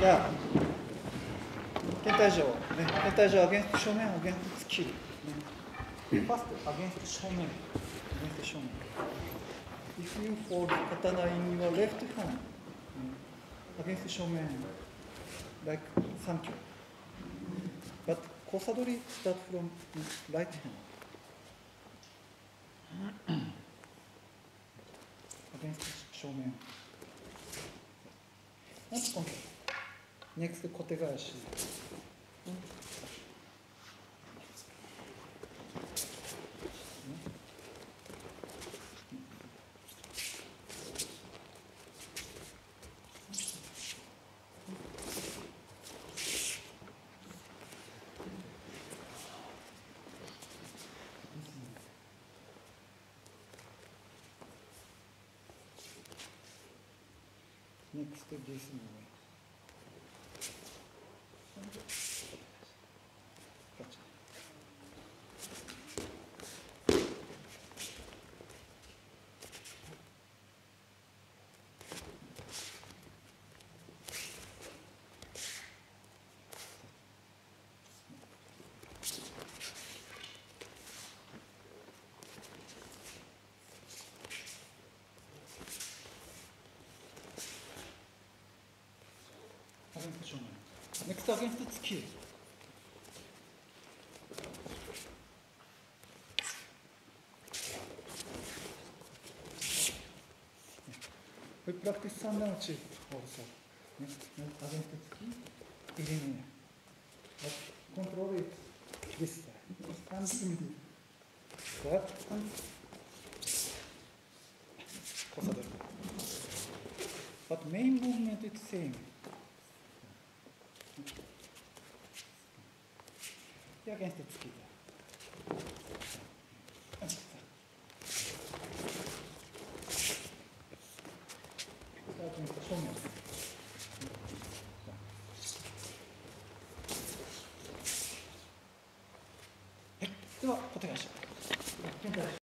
じゃあ天体上ね天体上アゲンスト正面アゲンスト突き、ね、ファーストアゲンスト正面アゲンスト正面。If you hold 刀 in your left hand、ね、アゲンスト正面 like 三挙 But コサドリ start from right hand アゲンスト正面。Let's go. Next Kotegashi.。next this way. 正面。Next against its kill. We practice sundown chip also. Next against its um eliminate. But control isso. this time. And in the left and o main movement is same. で、アゲンスト突き。正面。はい、では、お願いします。